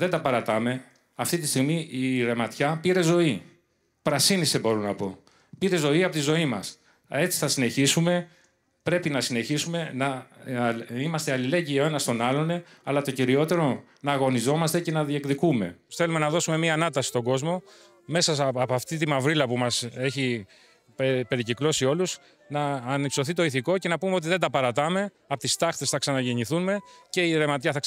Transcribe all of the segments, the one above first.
δεν τα παρατάμε. Αυτή τη στιγμή η ρεματιά πήρε ζωή. Πρασίνησε, μπορώ να πω. Πήρε ζωή από τη ζωή μας. Έτσι θα συνεχίσουμε. Πρέπει να συνεχίσουμε να ε, είμαστε αλληλέγγυοι ο ένας τον άλλον, αλλά το κυριότερο να αγωνιζόμαστε και να διεκδικούμε. Θέλουμε να δώσουμε μια ανάταση στον κόσμο μέσα από αυτή τη μαυρίλα που μας έχει περικυκλώσει όλους, να ανυψωθεί το ηθικό και να πούμε ότι δεν τα παρατάμε. Από τις τάχτες θα ξαναγεννηθούμε και η ρεματιά θα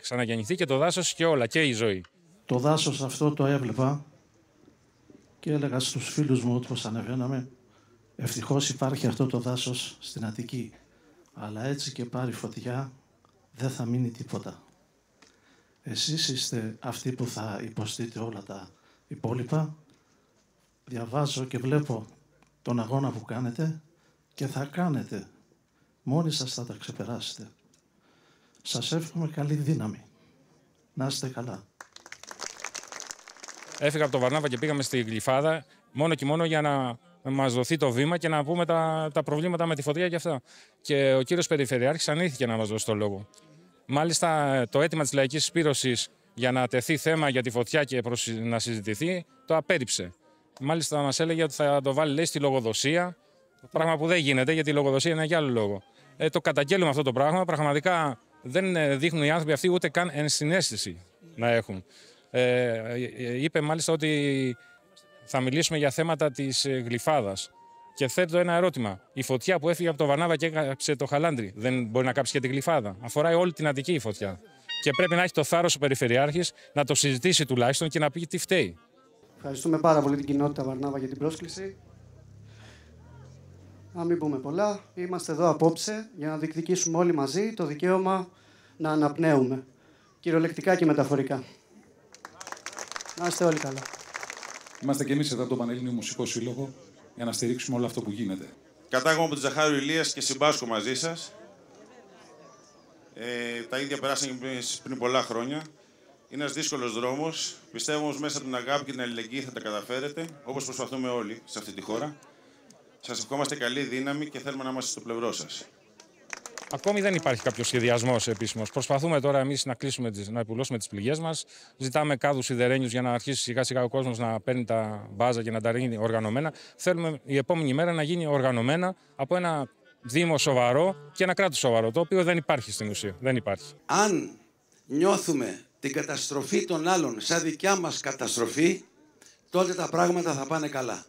ξαναγεννηθεί και το δάσος και όλα, και η ζωή. Το δάσος αυτό το έβλεπα και έλεγα στους φίλους μου όπω ανεβαίναμε, ευτυχώς υπάρχει αυτό το δάσος στην Αττική. Αλλά έτσι και πάρει φωτιά δεν θα μείνει τίποτα. Εσείς είστε αυτοί που θα υποστείτε όλα τα υπόλοιπα. Διαβάζω και βλέπω τον αγώνα που κάνετε και θα κάνετε. Μόνοι σας θα τα ξεπεράσετε. Σας εύχομαι καλή δύναμη. Να είστε καλά. Έφυγα από το Βαρνάβα και πήγαμε στη Γλυφάδα μόνο και μόνο για να μας δοθεί το βήμα και να πούμε τα, τα προβλήματα με τη φωτιά και αυτά. Και ο κύριος Περιφερειάρχης ανήθηκε να μας δώσει το λόγο. Μάλιστα, το αίτημα της λαϊκής σπήρωση για να τεθεί θέμα για τη φωτιά και να συζητηθεί, το απέρριψε. Μάλιστα, μας έλεγε ότι θα το βάλει λέει, στη λογοδοσία. Πράγμα που δεν γίνεται, γιατί η λογοδοσία είναι για άλλο λόγο. Ε, το καταγγέλουμε αυτό το πράγμα. Πραγματικά δεν ε, δείχνουν οι άνθρωποι αυτοί ούτε καν ενσυναίσθηση να έχουν. Ε, ε είπε μάλιστα ότι θα μιλήσουμε για θέματα της ε, γλυφάδας. Και θέτω ένα ερώτημα. Η φωτιά που έφυγε από το Βανάβα και έκαψε το Χαλάντρι δεν μπορεί να κάψει και τη γλυφάδα; Αφορά όλη την Αττική η φωτιά. Και πρέπει να έχει το θάρρος ο Περιφερειάρχης να το συζητήσει τουλάχιστον και να πει τι φταίει. Ευχαριστούμε πάρα πολύ την κοινότητα Βαρνάβα για την πρόσκληση. Να μην πούμε πολλά, είμαστε εδώ απόψε για να διεκδικήσουμε όλοι μαζί το δικαίωμα να αναπνέουμε. Κυριολεκτικά και μεταφορικά. Να είστε όλοι καλά. Είμαστε και εμείς εδώ από το Πανελλήνιο Μουσικό Σύλλογο για να στηρίξουμε όλο αυτό που γίνεται. Κατάγομαι από τον Ζαχάριο Ηλίας και συμπάσχω μαζί σας. Ε, τα ίδια περάσαν πριν πολλά χρόνια. Είναι ένας δύσκολος δρόμος. Πιστεύω όμως μέσα από την αγάπη και την αλληλεγγύη θα τα καταφέρετε, όπως προσπαθούμε όλοι σε αυτή τη χώρα. Σας ευχόμαστε καλή δύναμη και θέλουμε να είμαστε στο πλευρό σας. Ακόμη δεν υπάρχει κάποιος σχεδιασμός επίσημος. Προσπαθούμε τώρα εμείς να, κλείσουμε τις, να επουλώσουμε τις πληγές μας. Ζητάμε κάδους σιδερένιους για να αρχίσει σιγά σιγά ο κόσμος να παίρνει τα μπάζα και να τα ρίχνει οργανωμένα. Θέλουμε η επόμενη μέρα να γίνει οργανωμένα από ένα Δήμο σοβαρό και ένα κράτος σοβαρό, το οποίο δεν υπάρχει στην ουσία. Δεν υπάρχει. Αν νιώθουμε την καταστροφή των άλλων σαν δικιά μας καταστροφή, τότε τα πράγματα θα πάνε καλά.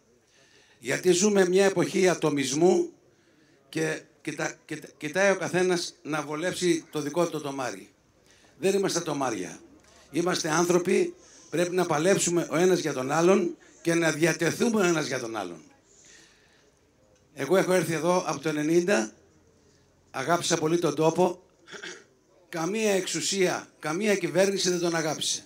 Γιατί ζούμε μια εποχή ατομισμού και κοιτά, κοιτάει ο καθένας να βολέψει το δικό του τομάρι. Δεν είμαστε τομάρια. Είμαστε άνθρωποι, πρέπει να παλέψουμε ο ένας για τον άλλον και να διατεθούμε ο ένας για τον άλλον. Εγώ έχω έρθει εδώ από το 90, αγάπησα πολύ τον τόπο, καμία εξουσία, καμία κυβέρνηση δεν τον αγάπησε.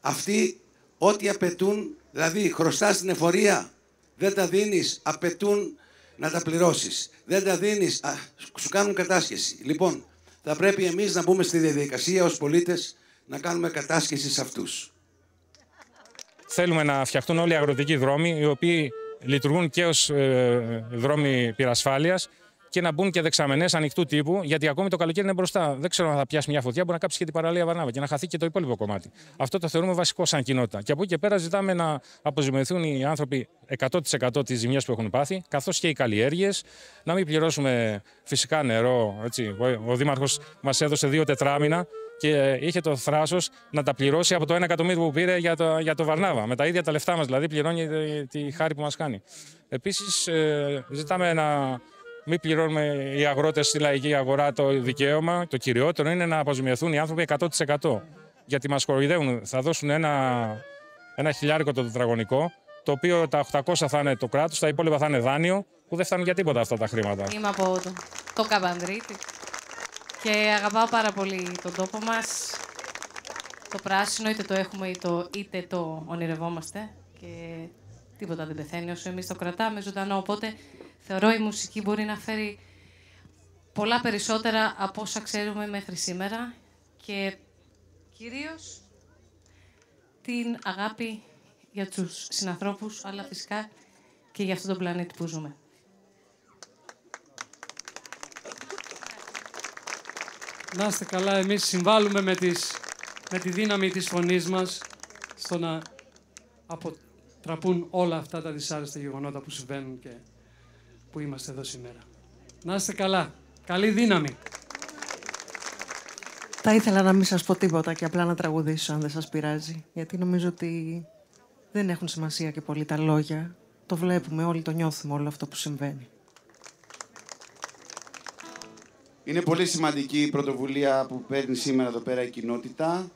Αυτοί ό,τι απαιτούν, δηλαδή χρωστά στην εφορία, δεν τα δίνεις, απαιτούν να τα πληρώσεις. Δεν τα δίνεις, α, σου κάνουν κατάσχεση. Λοιπόν, θα πρέπει εμείς να μπούμε στη διαδικασία ως πολίτες να κάνουμε κατάσχεση σε αυτούς. Θέλουμε να φτιαχτούν όλοι οι αγροτικοί δρόμοι, οι οποίοι λειτουργούν και ως ε, δρόμοι πυρασφάλειας και να μπουν και δεξαμενές ανοιχτού τύπου, γιατί ακόμη το καλοκαίρι είναι μπροστά. Δεν ξέρω αν θα πιάσει μια φωτιά, μπορεί να κάψει και την παραλία Βαρνάβα και να χαθεί και το υπόλοιπο κομμάτι. Αυτό το θεωρούμε βασικό σαν κοινότητα. Και από εκεί και πέρα ζητάμε να αποζημιωθούν οι άνθρωποι 100% της ζημιάς που έχουν πάθει, καθώς και οι καλλιέργειες, να μην πληρώσουμε φυσικά νερό. Έτσι. Ο, ο Δήμαρχος μας έδωσε δύο τετράμινα και είχε το θράσος να τα πληρώσει από το 1 εκατομμύριο που πήρε για το, για το Βαρνάβα. Με τα ίδια τα λεφτά μας, δηλαδή πληρώνει τη, χάρη που μας κάνει. Επίσης, ε, ζητάμε να μην πληρώνουμε οι αγρότες στη λαϊκή αγορά το δικαίωμα. Το κυριότερο είναι να αποζημιωθούν οι άνθρωποι 100%. Γιατί μας κοροϊδεύουν. Θα δώσουν ένα, ένα χιλιάρικο το τετραγωνικό, το οποίο τα 800 θα είναι το κράτος, τα υπόλοιπα θα είναι δάνειο, που δεν φτάνουν για τίποτα αυτά τα χρήματα. Είμαι από το, το Καβανδρίτη και αγαπάω πάρα πολύ τον τόπο μας. Το πράσινο, είτε το έχουμε είτε το ονειρευόμαστε. Και τίποτα δεν πεθαίνει όσο εμείς το κρατάμε ζωντανό. Οπότε Θεωρώ η μουσική μπορεί να φέρει πολλά περισσότερα από όσα ξέρουμε μέχρι σήμερα και κυρίως την αγάπη για τους συνανθρώπους, αλλά φυσικά και για αυτόν τον πλανήτη που ζούμε. Να είστε καλά, εμείς συμβάλλουμε με τις με τη δύναμη της φωνής μας στο να αποτραπούν όλα αυτά τα δυσάρεστα γεγονότα που συμβαίνουν και που είμαστε εδώ σήμερα. Να είστε καλά. Καλή δύναμη. Θα ήθελα να μην σας πω τίποτα και απλά να τραγουδήσω αν δεν σας πειράζει. Γιατί νομίζω ότι δεν έχουν σημασία και πολύ τα λόγια. Το βλέπουμε όλοι, το νιώθουμε όλο αυτό που συμβαίνει. Είναι πολύ σημαντική η πρωτοβουλία που παίρνει σήμερα εδώ πέρα η κοινότητα.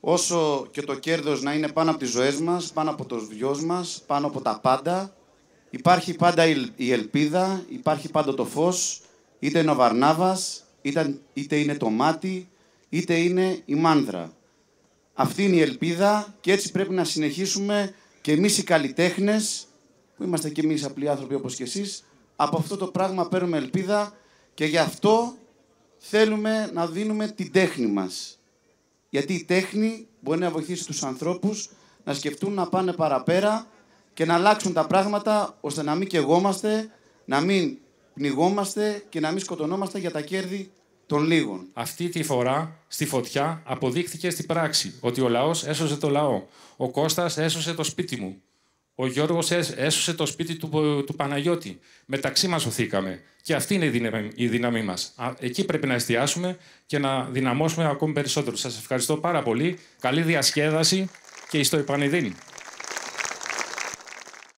Όσο και το κέρδος να είναι πάνω από τις ζωές μας, πάνω από το βιός μας, πάνω από τα πάντα, υπάρχει πάντα η ελπίδα, υπάρχει πάντα το φως, είτε είναι ο Βαρνάβας, είτε, είτε είναι το μάτι, είτε είναι η μάνδρα. Αυτή είναι η ελπίδα και έτσι πρέπει να συνεχίσουμε και εμείς οι καλλιτέχνες, που είμαστε και εμείς απλοί άνθρωποι όπως και εσείς, από αυτό το πράγμα παίρνουμε ελπίδα και γι' αυτό θέλουμε να δίνουμε την τέχνη μας. Γιατί η τέχνη μπορεί να βοηθήσει τους ανθρώπους να σκεφτούν να πάνε παραπέρα και να αλλάξουν τα πράγματα ώστε να μην κεγόμαστε, να μην πνιγόμαστε και να μην σκοτωνόμαστε για τα κέρδη των λίγων. Αυτή τη φορά στη φωτιά αποδείχθηκε στην πράξη ότι ο λαός έσωσε το λαό. Ο Κώστας έσωσε το σπίτι μου. Ο Γιώργος έσωσε το σπίτι του, του Παναγιώτη. Μεταξύ μας σωθήκαμε. Και αυτή είναι η δύναμη, η δύναμή μας. Εκεί πρέπει να εστιάσουμε και να δυναμώσουμε ακόμη περισσότερο. Σας ευχαριστώ πάρα πολύ. Καλή διασκέδαση και στο Επανειδήν.